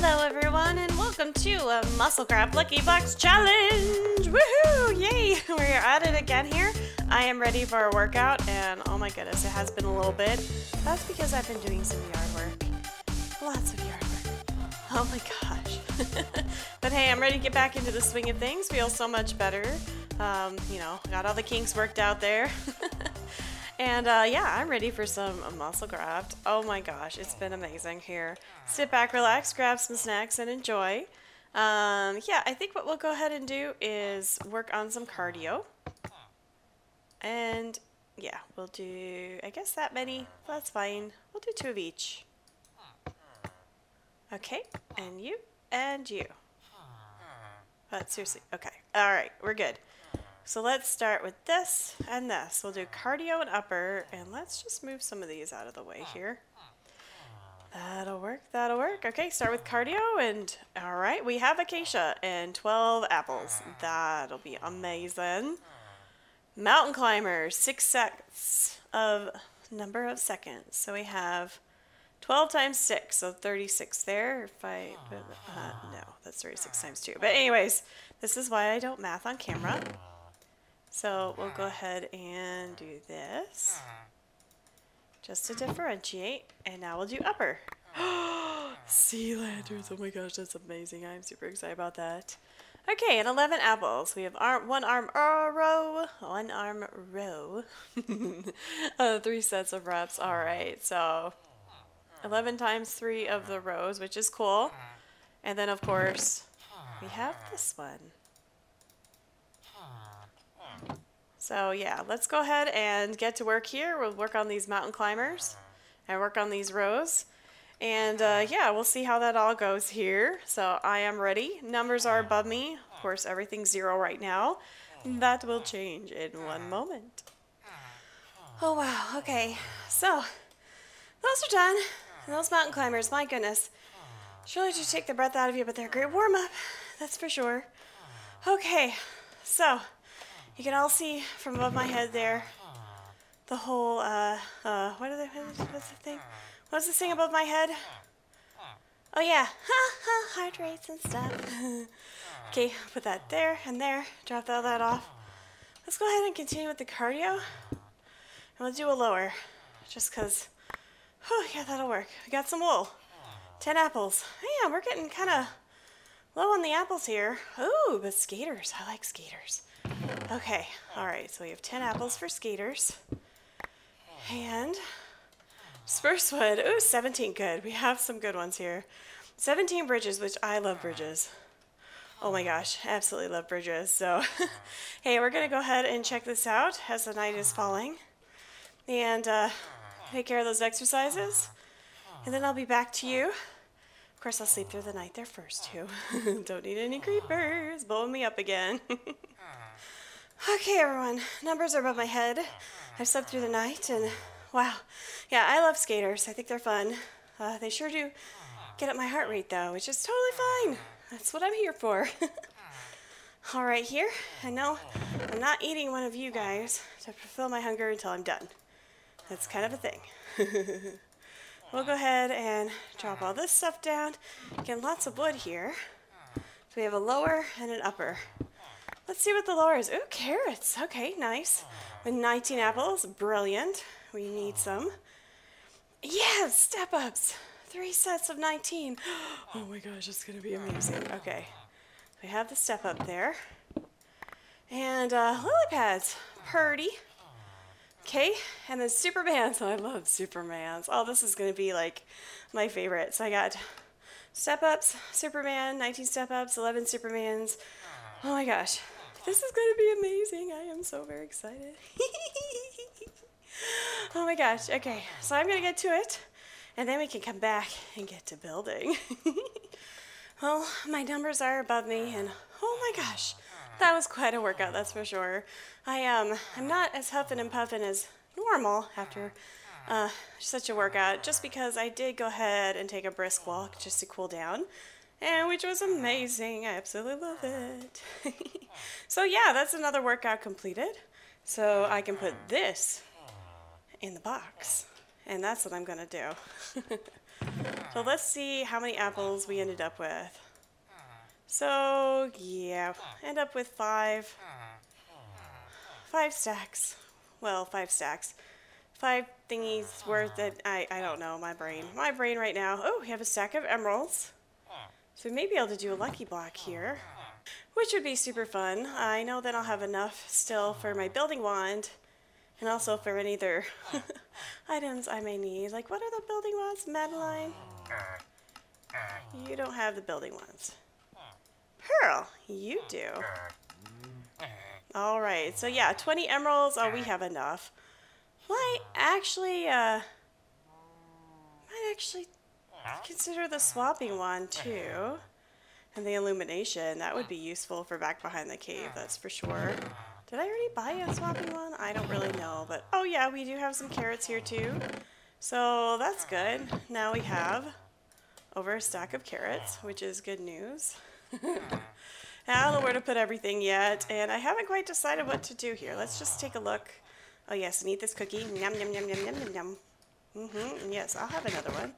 Hello, everyone, and welcome to a Musclecraft Lucky Blocks Challenge! Woohoo! Yay! We're at it again here. I am ready for a workout, and oh my goodness, it has been a little bit. That's because I've been doing some yard work. Lots of yard work. Oh my gosh. but hey, I'm ready to get back into the swing of things. Feel so much better. Um, you know, got all the kinks worked out there. And uh, yeah, I'm ready for some Musclecraft. Oh my gosh, it's been amazing here. Sit back, relax, grab some snacks, and enjoy. Um, yeah, I think what we'll go ahead and do is work on some cardio. And yeah, we'll do, I guess that many. That's fine. We'll do two of each. Okay, and you, and you. But seriously, okay. All right, we're good. So let's start with this and this. We'll do cardio and upper, and let's just move some of these out of the way here. That'll work, that'll work. Okay, start with cardio, and all right, we have acacia and 12 apples. That'll be amazing. Mountain climber, six sets of number of seconds. So we have 12 times 6, so 36 there. If I, uh, no, that's 36 times 2. But anyways, this is why I don't math on camera. So we'll go hmm. ahead and do this hmm. just to differentiate. And now we'll do upper. Hmm. sea lanterns. Oh my gosh, that's amazing. I'm super excited about that. Okay, and 11 apples. We have arm, one arm uh, row, one arm row. uh, three sets of reps. All right, so 11 times three of the rows, which is cool. And then, of course, we have this one. So yeah, let's go ahead and get to work here. We'll work on these mountain climbers and work on these rows. And uh, yeah, we'll see how that all goes here. So I am ready. Numbers are above me. Of course, everything's zero right now. That will change in one moment. Oh wow, okay. So, those are done. And those mountain climbers, my goodness. Surely do take the breath out of you, but they're a great warm up. That's for sure. Okay, so you can all see from above my head there the whole, uh, uh, what are what's the thing? What's this thing above my head? Oh yeah, ha ha, heart rates and stuff. okay, put that there and there, drop all that off. Let's go ahead and continue with the cardio. And we'll do a lower, just because, oh yeah, that'll work. We got some wool. 10 apples. Yeah, we're getting kind of low on the apples here. Ooh, but skaters, I like skaters. Okay, all right, so we have 10 apples for skaters. And sprucewood, ooh, 17 good. We have some good ones here. 17 bridges, which I love bridges. Oh my gosh, I absolutely love bridges. So, hey, we're to go ahead and check this out as the night is falling. And uh, take care of those exercises. And then I'll be back to you. Of course, I'll sleep through the night there first, too. Don't need any creepers blowing me up again. Okay, everyone. Numbers are above my head. I've slept through the night, and wow. Yeah, I love skaters. I think they're fun. Uh, they sure do get up my heart rate, though, which is totally fine. That's what I'm here for. All right, here. And no, I'm not eating one of you guys to fulfill my hunger until I'm done. That's kind of a thing. we'll go ahead and drop all this stuff down. Get lots of wood here. So we have a lower and an upper. Let's see what the lower is. Ooh, carrots. Okay, nice. With 19 apples. Brilliant. We need some. Yeah, step ups. Three sets of 19. Oh my gosh, it's going to be amazing. Okay. We have the step up there. And uh, lily pads. Purdy. Okay, and then Supermans. I love Supermans. Oh, this is going to be like my favorite. So I got step ups, Superman, 19 step ups, 11 Supermans. Oh my gosh. This is going to be amazing. I am so very excited. oh my gosh. Okay, so I'm going to get to it, and then we can come back and get to building. well, my numbers are above me, and oh my gosh, that was quite a workout, that's for sure. I um, I'm not as huffing and puffing as normal after uh, such a workout, just because I did go ahead and take a brisk walk just to cool down and which was amazing. I absolutely love it. so yeah, that's another workout completed. So I can put this in the box. and that's what I'm gonna do. so let's see how many apples we ended up with. So yeah, end up with five, five stacks. Well, five stacks. Five thingies worth it. I, I don't know, my brain. My brain right now. Oh, we have a stack of emeralds. So we may be able to do a lucky block here, which would be super fun. I know that I'll have enough still for my building wand and also for any other items I may need. Like, what are the building wands, Madeline? You don't have the building wands. Pearl, you do. All right, so yeah, 20 emeralds. Oh, we have enough. Might actually, uh, might actually consider the swapping one too. And the illumination, that would be useful for back behind the cave, that's for sure. Did I already buy a swapping one? I don't really know, but oh yeah, we do have some carrots here too. So that's good. Now we have over a stack of carrots, which is good news. I don't know where to put everything yet, and I haven't quite decided what to do here. Let's just take a look. Oh yes, and eat this cookie. Yum, yum, yum, yum, yum, yum, yum. Mm-hmm, yes, I'll have another one.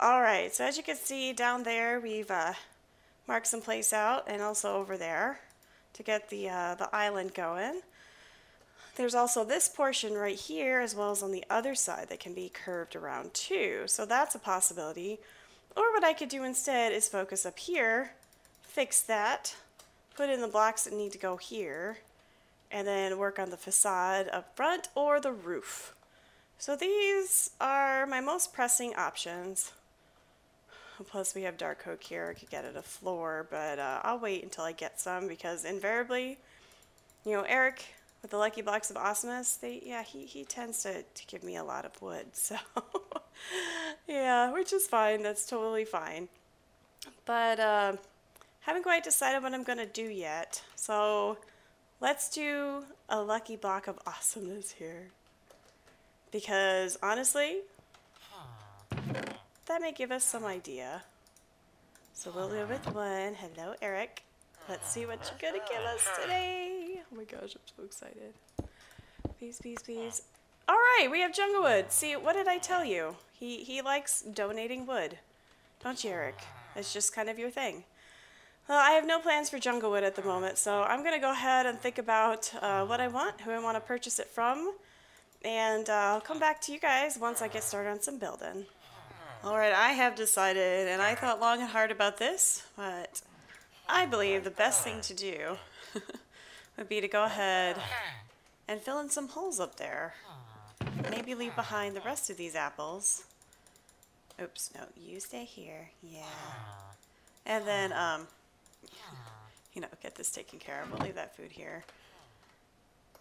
All right, so as you can see down there, we've uh, marked some place out, and also over there to get the, uh, the island going. There's also this portion right here, as well as on the other side, that can be curved around too. So that's a possibility. Or what I could do instead is focus up here, fix that, put in the blocks that need to go here, and then work on the facade up front or the roof. So these are my most pressing options. Plus we have dark oak here, I could get it a floor, but uh, I'll wait until I get some because invariably, you know, Eric with the Lucky Blocks of Awesomeness, they, yeah, he, he tends to, to give me a lot of wood, so yeah, which is fine, that's totally fine. But uh, haven't quite decided what I'm going to do yet, so Let's do a lucky block of awesomeness here. Because honestly, that may give us some idea. So we'll go with one. Hello, Eric. Let's see what you're to give us today. Oh my gosh, I'm so excited. Please, please, please. All right, we have jungle wood. See, what did I tell you? He, he likes donating wood. Don't you, Eric? It's just kind of your thing. Well, I have no plans for Junglewood at the moment, so I'm going to go ahead and think about uh, what I want, who I want to purchase it from, and uh, I'll come back to you guys once I get started on some building. Alright, I have decided, and I thought long and hard about this, but I believe the best thing to do would be to go ahead and fill in some holes up there. Maybe leave behind the rest of these apples. Oops, no, you stay here. Yeah. And then, um, you know, get this taken care of. We'll leave that food here.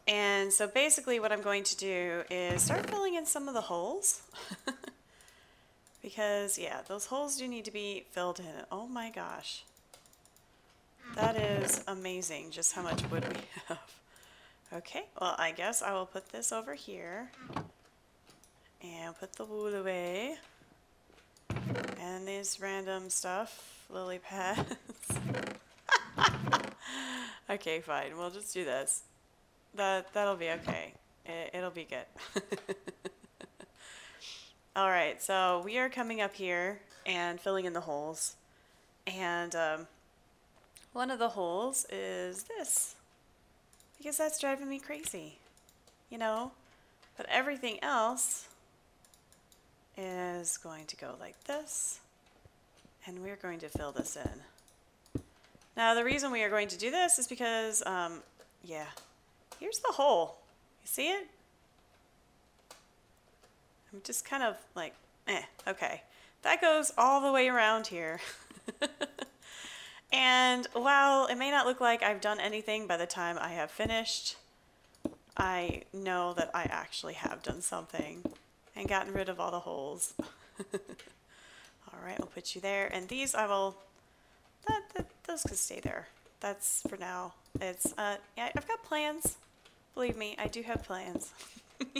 And so basically what I'm going to do is start filling in some of the holes. because, yeah, those holes do need to be filled in. Oh my gosh. That is amazing just how much wood we have. Okay, well, I guess I will put this over here. And put the wool away. And these random stuff, lily pads. okay, fine. We'll just do this. That that'll be okay. It, it'll be good. All right, so we are coming up here and filling in the holes, and um, one of the holes is this because that's driving me crazy, you know. But everything else is going to go like this, and we're going to fill this in. Now the reason we are going to do this is because, um, yeah, here's the hole. You see it? I'm just kind of like, eh, okay. That goes all the way around here. and while it may not look like I've done anything by the time I have finished, I know that I actually have done something and gotten rid of all the holes. all right, we'll put you there. And these I will that, that those could stay there. That's for now. It's uh yeah, I've got plans. Believe me, I do have plans.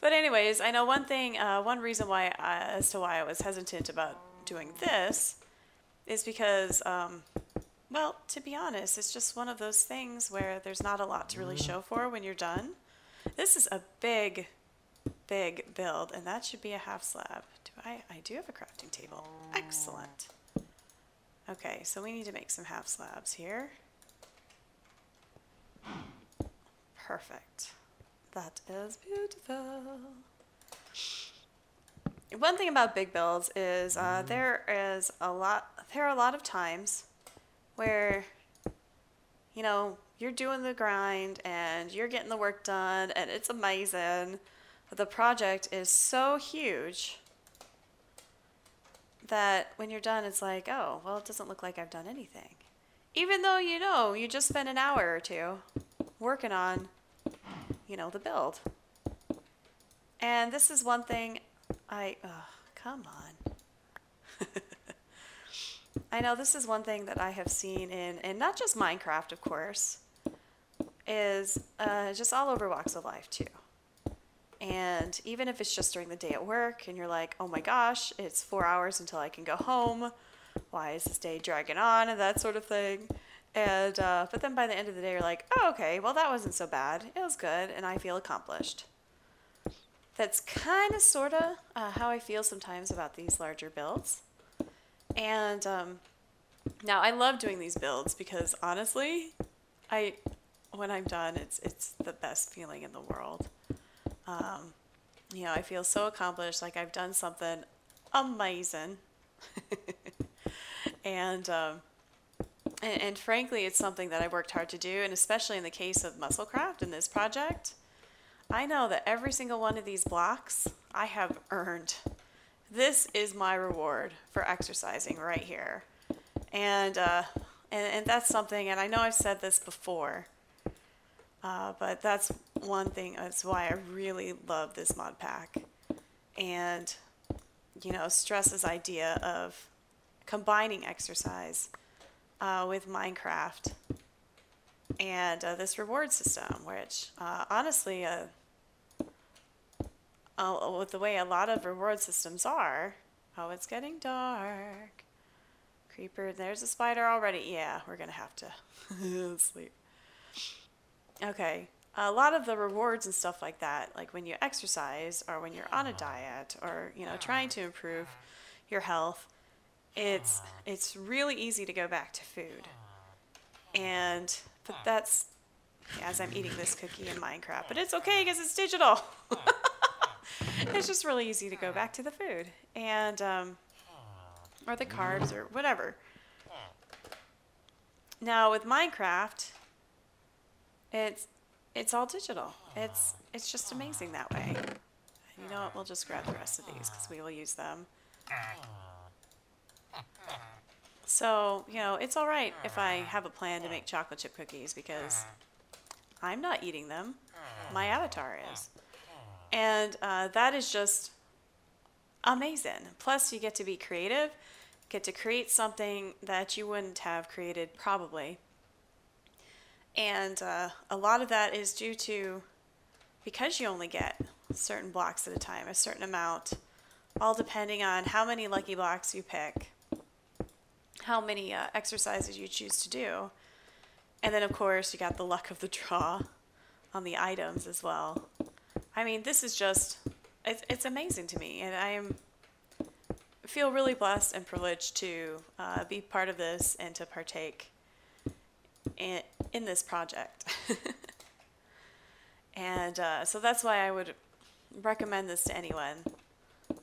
but anyways, I know one thing. Uh, one reason why I, as to why I was hesitant about doing this is because, um, well, to be honest, it's just one of those things where there's not a lot to really show for when you're done. This is a big, big build, and that should be a half slab. Do I? I do have a crafting table. Excellent. Okay, so we need to make some half slabs here. Perfect. That is beautiful. One thing about big builds is uh, there is a lot. There are a lot of times where, you know, you're doing the grind and you're getting the work done and it's amazing. But the project is so huge that when you're done, it's like, oh, well, it doesn't look like I've done anything. Even though you know you just spent an hour or two working on, you know, the build. And this is one thing I, oh, come on. I know this is one thing that I have seen in, and not just Minecraft, of course, is uh, just all over walks of life too. And even if it's just during the day at work and you're like, oh my gosh, it's four hours until I can go home. Why is this day dragging on and that sort of thing. And, uh, but then by the end of the day, you're like, oh, okay, well, that wasn't so bad. It was good and I feel accomplished. That's kind of sort of uh, how I feel sometimes about these larger builds. And um, now I love doing these builds because honestly, I when I'm done, it's it's the best feeling in the world. Um, you know, I feel so accomplished, like I've done something amazing. and, um, and, and frankly, it's something that I worked hard to do, and especially in the case of Musclecraft in this project, I know that every single one of these blocks I have earned. This is my reward for exercising right here. And, uh, and, and that's something, and I know I've said this before, uh, but that's one thing, that's why I really love this mod pack. And, you know, Stress's idea of combining exercise uh, with Minecraft and uh, this reward system, which uh, honestly, uh, uh, with the way a lot of reward systems are, oh, it's getting dark. Creeper, there's a spider already. Yeah, we're going to have to sleep. Okay. A lot of the rewards and stuff like that, like when you exercise or when you're on a diet or, you know, trying to improve your health, it's it's really easy to go back to food. And but that's as I'm eating this cookie in Minecraft, but it's okay because it's digital. it's just really easy to go back to the food and um, or the carbs or whatever. Now with Minecraft, it's it's all digital. It's it's just amazing that way. You know what? We'll just grab the rest of these because we will use them. So, you know, it's all right if I have a plan to make chocolate chip cookies because I'm not eating them. My avatar is. And uh, that is just amazing. Plus, you get to be creative, get to create something that you wouldn't have created probably and uh, a lot of that is due to because you only get certain blocks at a time, a certain amount, all depending on how many lucky blocks you pick, how many uh, exercises you choose to do. And then, of course, you got the luck of the draw on the items as well. I mean, this is just, it's, it's amazing to me. And I am, feel really blessed and privileged to uh, be part of this and to partake in, in this project. and uh, so that's why I would recommend this to anyone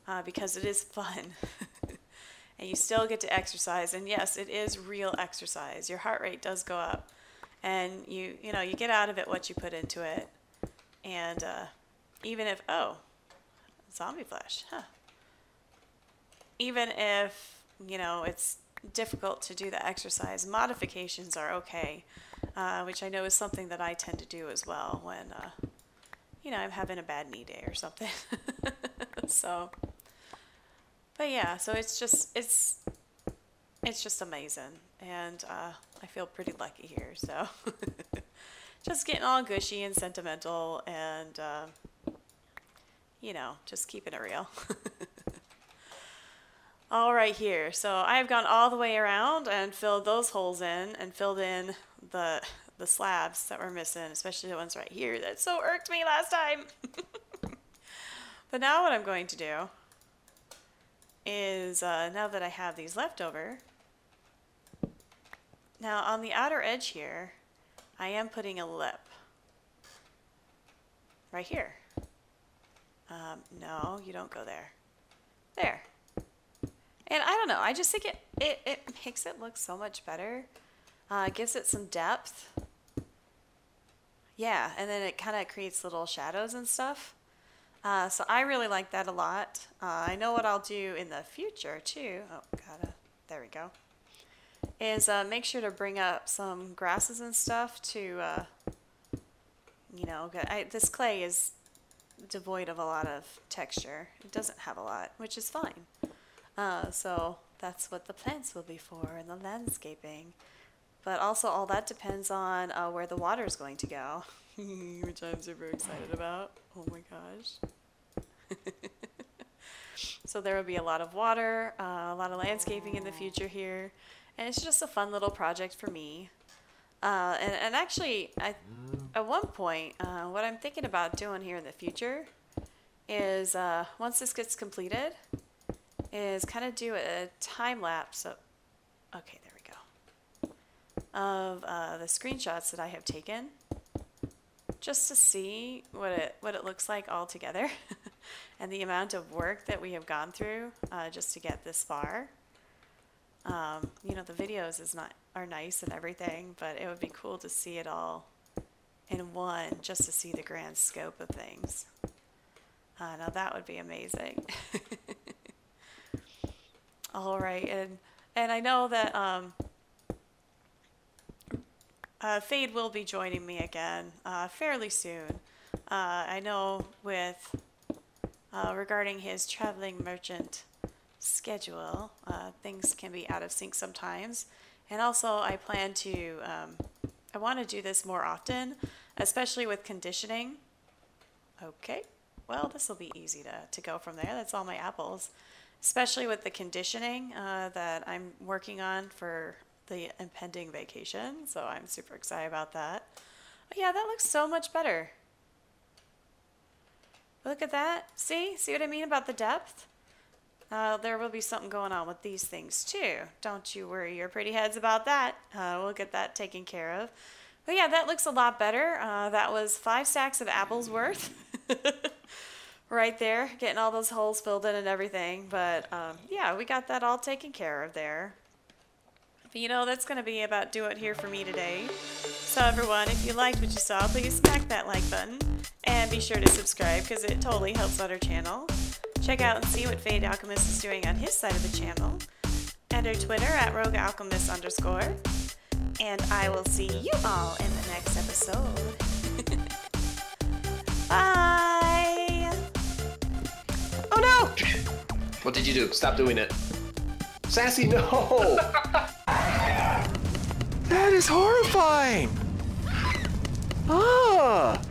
uh, because it is fun. and you still get to exercise. And yes, it is real exercise. Your heart rate does go up. And you, you know, you get out of it what you put into it. And uh, even if, oh, zombie flesh, huh. Even if, you know, it's difficult to do the exercise, modifications are okay, uh, which I know is something that I tend to do as well when, uh, you know, I'm having a bad knee day or something. so, but yeah, so it's just, it's, it's just amazing. And uh, I feel pretty lucky here. So, just getting all gushy and sentimental and, uh, you know, just keeping it real. all right here. So I have gone all the way around and filled those holes in and filled in the the slabs that were missing, especially the ones right here that so irked me last time. But now what I'm going to do is, uh, now that I have these left over, now on the outer edge here, I am putting a lip. Right here. Um, no, you don't go there. There. And I don't know, I just think it, it, it makes it look so much better. Uh, gives it some depth. Yeah, and then it kind of creates little shadows and stuff. Uh, so I really like that a lot. Uh, I know what I'll do in the future too. Oh, gotta, there we go. Is uh, make sure to bring up some grasses and stuff to, uh, you know, I, this clay is devoid of a lot of texture. It doesn't have a lot, which is fine. Uh, so that's what the plants will be for and the landscaping. But also all that depends on uh, where the water is going to go, which I'm super excited about. Oh my gosh. so there will be a lot of water, uh, a lot of landscaping in the future here. And it's just a fun little project for me. Uh, and, and actually, I, at one point, uh, what I'm thinking about doing here in the future is uh, once this gets completed, is kind of do a time lapse. Of, okay, there we go. Of uh, the screenshots that I have taken, just to see what it what it looks like all together, and the amount of work that we have gone through uh, just to get this far. Um, you know, the videos is not are nice and everything, but it would be cool to see it all in one, just to see the grand scope of things. Uh, now that would be amazing. All right, and and I know that um, uh, Fade will be joining me again uh, fairly soon. Uh, I know with uh, regarding his traveling merchant schedule, uh, things can be out of sync sometimes, and also I plan to um, I want to do this more often, especially with conditioning. Okay, well this will be easy to to go from there. That's all my apples especially with the conditioning uh, that I'm working on for the impending vacation. So I'm super excited about that. But yeah, that looks so much better. Look at that. See? See what I mean about the depth? Uh, there will be something going on with these things too. Don't you worry your pretty heads about that. Uh, we'll get that taken care of. But yeah, that looks a lot better. Uh, that was five stacks of apples worth. right there, getting all those holes filled in and everything. But um, yeah, we got that all taken care of there. But you know, that's going to be about do it here for me today. So everyone, if you liked what you saw, please smack that like button. And be sure to subscribe because it totally helps out our channel. Check out and see what Fade Alchemist is doing on his side of the channel. And our Twitter at Rogue Alchemist underscore. And I will see you all in the next episode. Bye! Oh no! What did you do? Stop doing it. Sassy, no! that is horrifying! Ah!